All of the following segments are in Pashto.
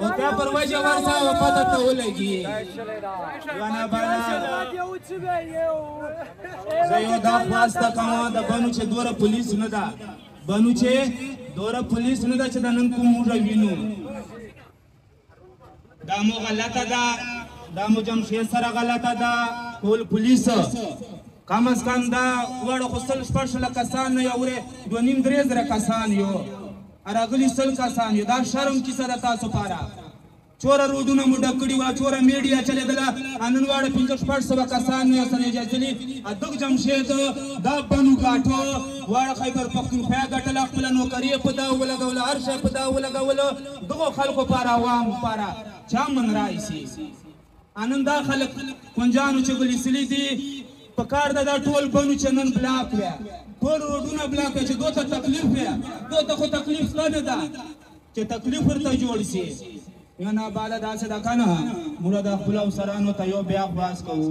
او بیا پر وجه ورته او پته ته ولګي وانا بالا زه یو دا خواسته کوم د بنو چې دوره پولیس نه ده بنو چې دوره پولیس نه ده چې د نن کوم موږ وینو دا مو غلطه ده دا مو جمشید سره غلطه ده ټول پولیس کم از کم دا وړ خو سل شپږ لکه کسان نه یو دوه نیم درې زره کسان یو راغلي سل کسان یو دا شرم کیسه ده تاسو پاره چوره روډونه مو ډک کړي وه چوره میډیا چلېدله نن واړه پنځه شپږ سوه کسان مو سره اجازلي دغ جمشید دا بنو ګاټو واړه خیبر پښتونخوا ګټله خپله نوکري په دا ولګوله هر شی په دا ولګوله دغو خلکو پاره عوام پاره چا من رایسي انن دا خلک کونجانو چې ګلیسلی دي په کار ده دا ټول بنو چې نن بلاک ویا ټول روډونه بلاک چې دوی ته تکلیف ویا دوی ته خو تکلیف نه ده چې تکلیف ورته جوړ شي نو نه بالا داسې ده کنه موږ د خپل افسرانو ته یو بیا خواست کوو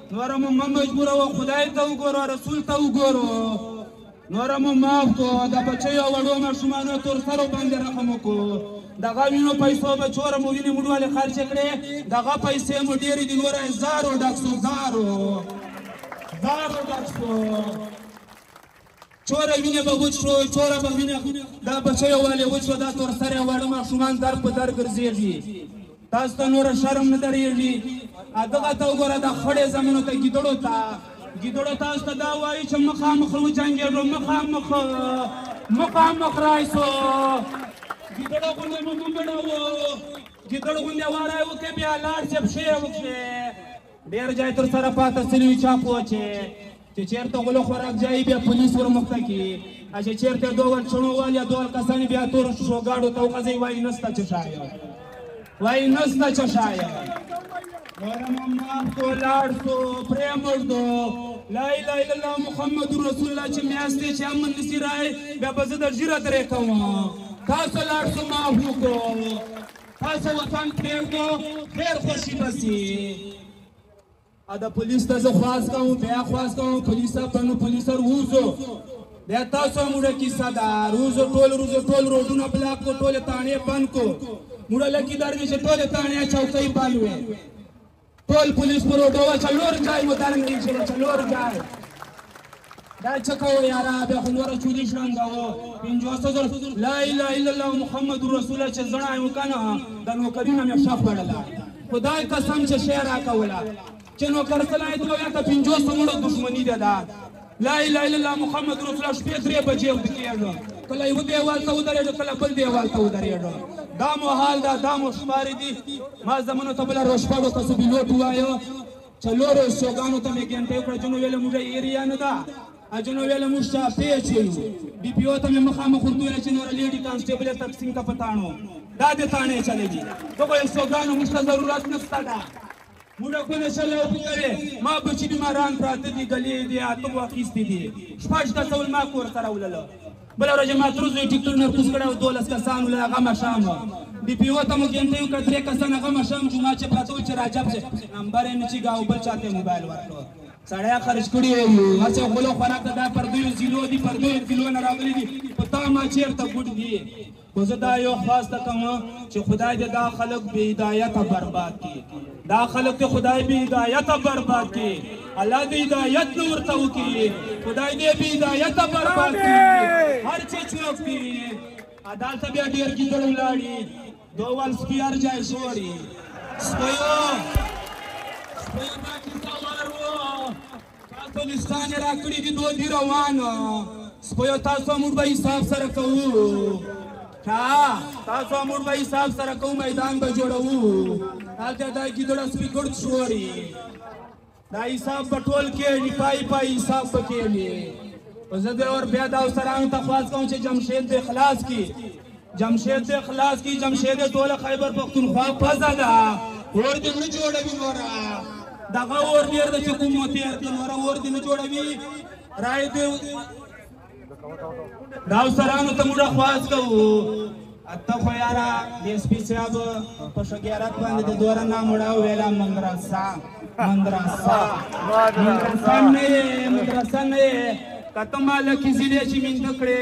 نور مو مه مجبوروه خدای ته وګوره رسول ته وګوره نور مو معاف کو د بچیو وړو ماشومانو تر سرو باندې رحم وکړو دغه وینو پیسو به چوره مو وینې موډواله خرچ کړې دغه پیسې مو ډېرې دي نور زارو ډاکسو زارو زارو ډاکسو چوره وینه به وچ شو چوره به وینه دا بچی والي وچ شو دا تور سره واړه ماشومان در په در ګرځېږي تاسو ته نور شرم نه درېږي دغه ته وګوره دا خړې زمینو ته ګیدړو ته ګیدړو تاسو ته دا وایي چې مخامخ وجنګېږو مخامخ مخامخ راشو ګیدړو غوندې مو ومړوو ګیدړ غوندې واری وکړې بیا لاړ چې پښې وکړې ډېر ځای تر سره پاته سوي چا پوه چې چې چیرته غلو خوراک ځای بیا پولیس ورمخته کی چې چیرته دوه چونو والیا دوه کسان بیا تور شوګاډو ته وخځي وای نستا چې شایا وای نستا چې شایا ورمم تو لاړ سو پرې مردو لا اله الا الله محمد رسول الله چې میاستې چې امن نسی راي بیا به زه د ژیره درې کوم تاسو لاړ سو معاف وکړو تاسو وطن پرېږدو ډېر خوشي بسي ادا پولیس ته زه خواست کوم بیا خواست کوم پولیس صاحب ته نو پولیس سر ووځو بیا تاسو موږ کی صدا روز ټول روز ټول روډونه بلاک کو ټول تانه بند کو موږ لکی در دي چې ټول تانه چوکۍ بند وي ټول پولیس پر روډو چلور ځای مو درنګي چې چلور ځای دا څه کوو یاره بیا خو نوره چودي شړنګوو پنځوسو زر لا اله الا الله محمد رسول الله چې زړه یې وکنه د نوکري نه مې پښه خوړله خدای قسم چې شی راکوله چې نوکر صلاحیت به بیا که پنځوسو مړو دښمني ده دا لا اله الا الله محمد رسول الله شپې درې بجې ودکېږو کله یو دیوال ته ودرېږو کله بل دیوال ته ودرېږو دا مو حال دا دا مو شمارې دي ما زمونو ته بله روشپاړو کسو بلوټ ووایو څلورو استوګانو ته مې ګنټه وکړه جنو ویله موږ ایریا نه ده اجنو ویله موږ ته پیچ یو ډي پی او ته مې مخامخ ورته ویل چې نور لیډي کانسټیبل تقسیم ته پتاڼو دا د تانه چلې دي دغه استوګانو موږ ته ضرورت نشته ده موږ خو نه شلو کوي ما به چې بیماران پراته دي ګلې دي اته واخیستې دي شپږ د ټول ما کور ته راولله بله ورځ ما تر زوی ټیکټر نه کوز کړی او دولس کسانو له هغه مشام ډي پي او ته مو ګنټۍ وکړه درې کسان هغه مشام چې ما چې پراته وو چې راجب چې نمبر یې نه چېږه او بل چا ته موبایل ورکړ سړی خرج کړي وو هسې غلو خوراک دا پردیو ضلعو دي پردیو کلو نه راغلي دي په تا ما چېرته ګوډ دي خو زه دا یو خواسته کوم چې خدای دې دا خلک بې هدایته برباد کړي دا خلک ته خدای به هدایت برباد کی الله دې هدایت نور ته وکي خدای دې به هدایت برباد کی هر چې چوک دی عدالت بیا ډیر کیدل ولاړی دوال سپیار جای سوري سپیو سپیو دا کیسه وارو افغانستان یې راکړي دي دوه دي روان سپیو تاسو موږ به حساب سره کوو ښه تاسو موږ به حساب سره کوو میدان به جوړوو هلته دا ګیدړه سپي ګړد شوري دا حساب به ټول کېږي پای پای حساب به کېږي زه به اور بیا دا سره هم تخواست کوم چې جمشید به خلاص کړي جمشید دې خلاص کی جمشید ټوله خیبر پښتونخوا پزه ده اور دې نه جوړوي نوره دغه اور نیر د چې کوم تیر د نوره اور دې نه جوړوي رای دې دا سرانو ته موږ خواز کوو اته خو یارا د اس پی صاحب په شګیرات باندې د دوره نام وړاو ویلا مندرسا مندرسا مندرسا نه مندرسا نه کته مال کی ضلع چې مين دکړې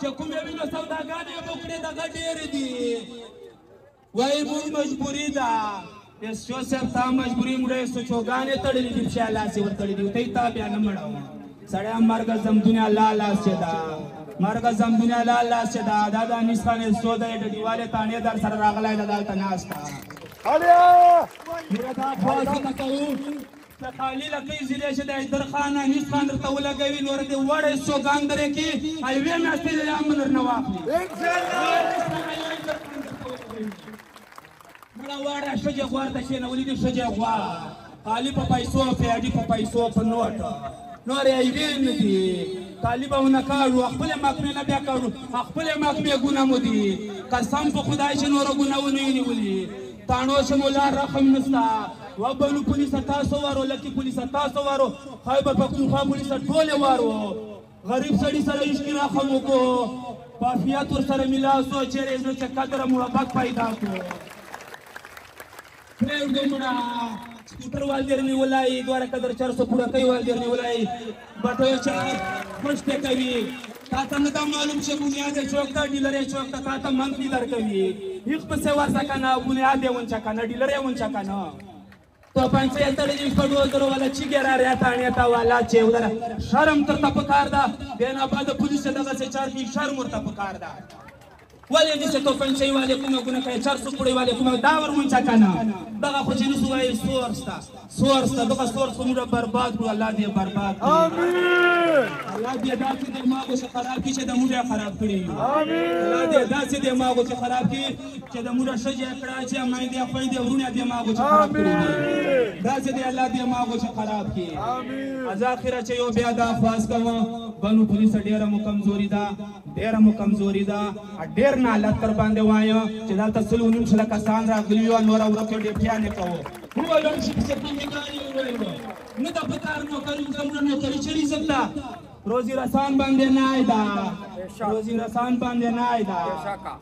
چې کومې وینو سوداګانې مو کړې دغه ډېرې دي وایي مونږ مجبوري ده یس شو صاحب تا مجبوري مړې سو چوګانې تړلې دي پښه لاسې ور تړلې دي ته تا بیا نه مړاو سړی مرګ زم دنیا لا لاس چې دا مرګ زم دنیا لا لاس چې دا دا د انیس خان سو د ډډیواله تانه در سره راغلی دا دلته ناشتا میرا دا خواست نه کوو ته خالی لکې ضلع چې د حیدر خان انیس خان درته ولګوي نور دې وړې سوګان درې کې ایوې میاشتې له امن درنه واخلي مړه واړه شجه غوار ته کېنولي دي شجه غوار خالی په پیسو په اډي په پیسو په نوټ نور ایوې نه دي طالبونه کارو خپل محکمه نه بیا کارو خپل محکمه ګونه مو دي قسم په خدای چې نور ګونه ونی نیولې تانو شه مولا رقم نستا و بنو پولیس تاسو وارو لکی پولیس تاسو وارو خیبر پختونخوا پولیس ټول وارو غریب سړی سره عشق رقم وکو پافیات ور سره ملا سو چیرې زړه څخه قدر محبت پیدا کو پرېږدو مړه سکوټر والدیر نیولای دواره قدر 400 پوره کوي والدیر نیولای بټوه چار خوش ته کوي تا ته نه دا معلوم چې بنیاد یې چوک ته ډیلر یې چوک ته تا ته منفي درکوي هیڅ پسې ورځه که نه بنیاد یې ونچه که نه ډیلر یې ونچه که نه توپانچه یې تړلې وي په دوه زرو والا چیګې را ریا تاڼې ته والا چې ودره شرم درته پکار ده بې نه بعد پولیس دغسې چار کوي شرم ورته پکار ده ولې دې چې توپنچې والے کومه ګونه کوي چر سو پړې والے کومه دا ور مونږه کنه دغه خو چې نسو وایي سور ستا سور ستا دغه سور سو موږ برباد کړو الله دې برباد کړي امين الله دې دا چې ما کو څه خراب کړي چې د موږ خراب کړي امين الله دې دا چې ما کو څه خراب کړي چې د موږ شجه کړه چې ما دې خو دې ورونه دې ما کو څه خراب کړي دا چې الله دې ما کو څه خراب کړي امين ازاخره چې یو بیا دا خواست کوم بنو پولیس ډیره مو کمزوري ده ډېره مو کمزوري ده ډېر نالت در باندې وایم چې دلته سل و نیم سله کسان راغلي یو نوره ورځو ډېپټیان یې کوو وویل چې په سپین نګران یې وویل نه ده په کار نوکري زموږ نوکري چېرې زم ده روزي رسان باندې نه ده روزي رسان باندې نه ده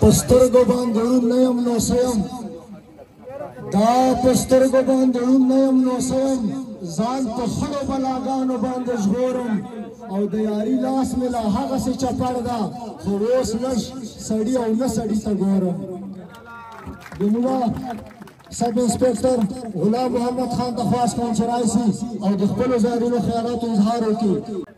پستر کو باندې ړوند نه يم نو سيم دا پستر کو باندې ړوند نه يم نو سيم ځان په خړو بلاګانو باندې ژغورم او د یاري لاس مې لا هغه سي چپړ دا خو اوس نش سړی او نه سړی ته ګورم دنیا سب انسپکټر غلام محمد خان ته خواست کوم چې راشي او د خپل زارینو خیالاتو اظهار وکړي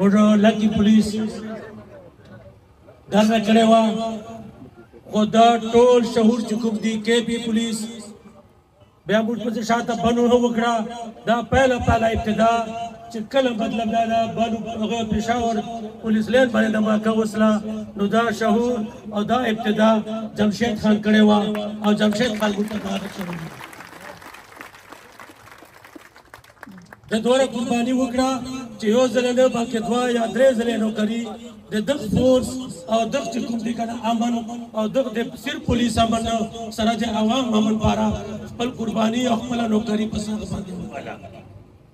وړو لکی پولیس در کړې و خو دا ټول شهور چې کوم دی کې پی پولیس بیا موږ په شاته بنو وکړه دا پهله پهله ابتدا چې کله مطلب دا دا بنو هغه پېښور پولیس لین باندې د ماکه وسله نو دا شهور او دا ابتدا جمشید خان کړې و او جمشید خان ګټه کړې د دوره قرباني وکړه چې یو ځل نه بلکې دوه یا درې ځلې نوکري د دغ فورس او دغ چې کوم دي کنه امن او دغ د صرف پولیس امن سره د عوام امن پاره خپل قرباني او خپل نوکري په سر باندې وکړه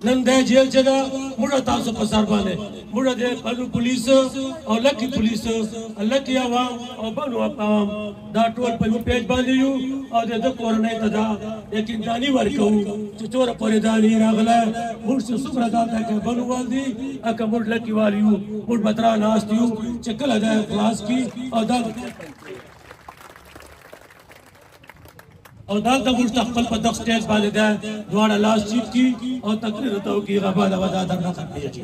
نن د جیل چې دا موږ تاسو په سر باندې موږ د پلو پولیس او لکی پولیس لکی عوام او بنو عوام دا ټول په یو پیج باندې یو او د ده کورنۍ ته دا یقینداني ورکوو چې څوره پورې دا نه راغله موږ چې څومره ځان ته کابل وال دي که موږ لکې وال یو موږ به ترا ناست یو چې کله دا خلاص کړي او دا او دا د موږ خپل په دغه سټیج باندې دا دواړه لاس چیټ کی او تقریر ته وکړي غبا دا ودا درنه ختمېږي